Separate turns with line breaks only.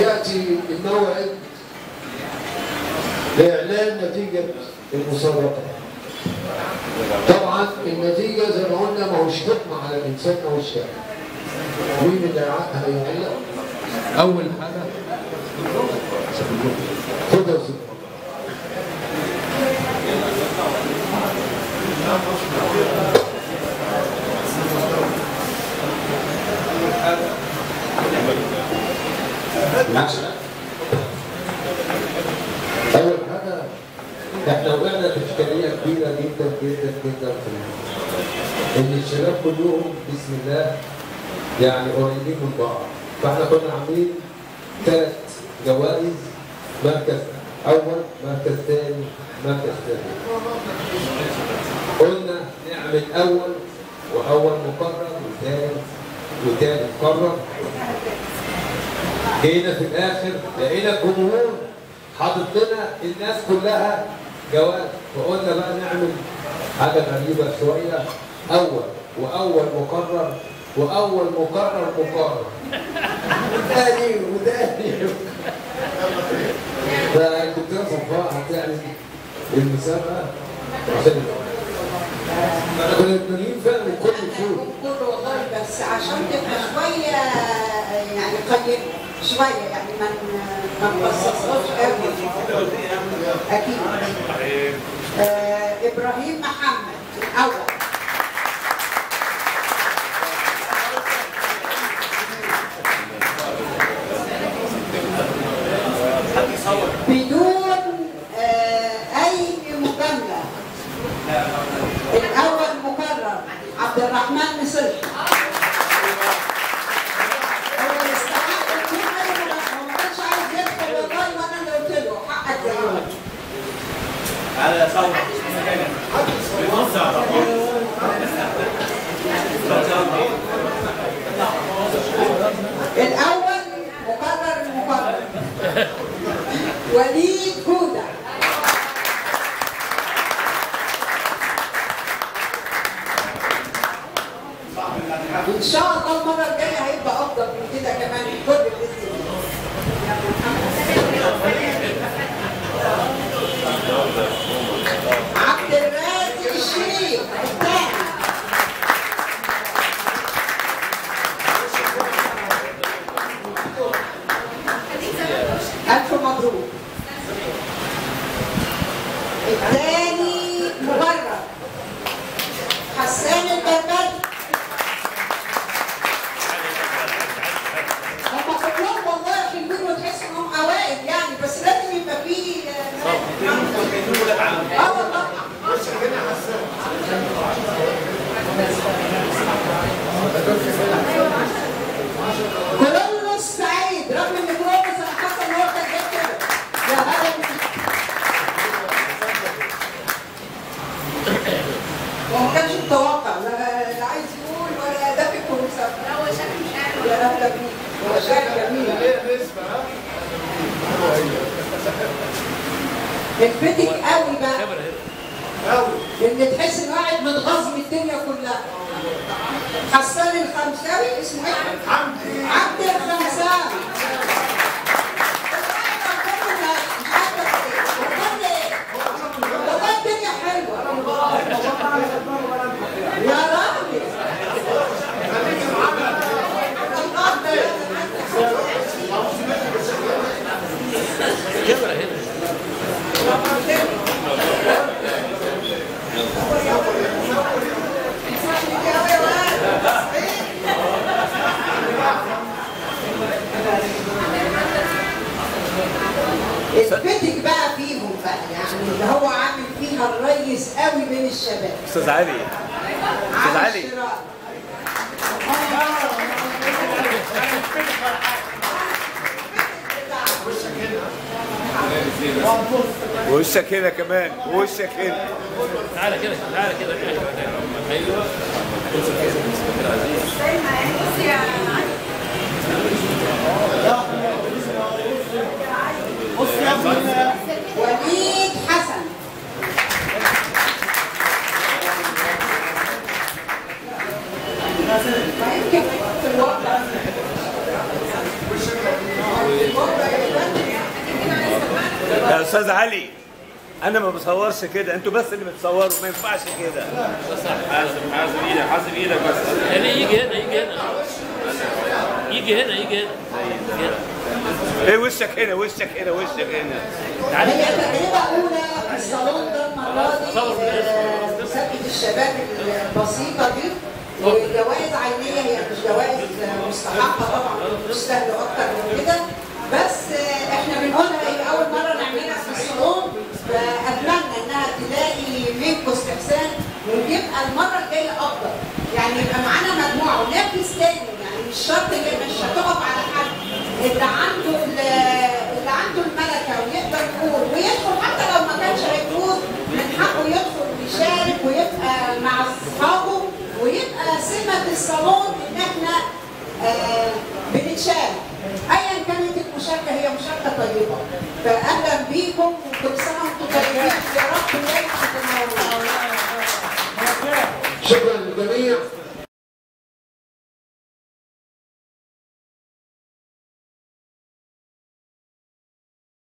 يأتي الموعد لإعلان نتيجة المسابقة. طبعا النتيجة زي ما قلنا ما هوش حكم على الإنسان ما هوش شيء مين اللي هيعلق؟
أول حاجة.
خد يا أستاذ. أول حاجة إحنا وقعنا في اشكاليه كبيره جدا جدا جدا في ان الشباب كلهم بسم الله يعني قريبين من بعض فاحنا كنا عاملين ثلاث جوائز مركز أول مركز ثاني مركز ثاني قلنا نعمل أول واول مقرر وثالث وثالث مقرر جينا في الآخر لقينا الجمهور حاطط لنا الناس كلها جوائز. فقلنا بقى نعمل حاجة غريبة شوية. أول وأول مقرر وأول مقرر مقرر تاني وتاني. فالدكتور صفاء هتعمل المسابقة. عشان إحنا كنا بنجيب فعلا من كل
كله والله بس عشان تبقى شوية يعني قيم شوية يعني ما ما قوي أكيد. آه إبراهيم محمد الأول. بدون آه أي مجاملة الأول مكرر. عبد الرحمن مصلحي
على
الأول مكرر المكرر وليد الفتك قوي بقى. إن تحس إن واحد متغاظ من الدنيا كلها. حسان الخمساوي اسمه إيه؟ عبد عبد الخمساوي والله الدنيا حلوة يا راجل الفتك بقى فيهم بقى يعني اللي هو عامل فيها الريس قوي بين الشباب.
أستاذ علي. أستاذ علي. وشك هنا كمان وشك هنا.
تعالى كده تعالى كده.
أيوه
أستاذ علي أنا ما بصورش كده أنتوا بس اللي بتصوروا ما ينفعش كده.
حاسب حاسب إيدك حاسب إيدك بس. يعني يجي هنا يجي هنا. يجي هنا يجي هنا. يجي هنا
إيه وشك هنا وشك هنا وشك هنا.
هي تجربة أولى في الصالون ده المرة دي مسابقة الشباب البسيطة دي. وجوائز عينية هي مش جوائز مستحقة طبعا تستاهلوا أكتر في الصالون إن إحنا آه، بنتشارك. ايا كانت المشاركة هي مشاركة طيبة. فاهلا بيكم وكل سنه وأنتم طيبين.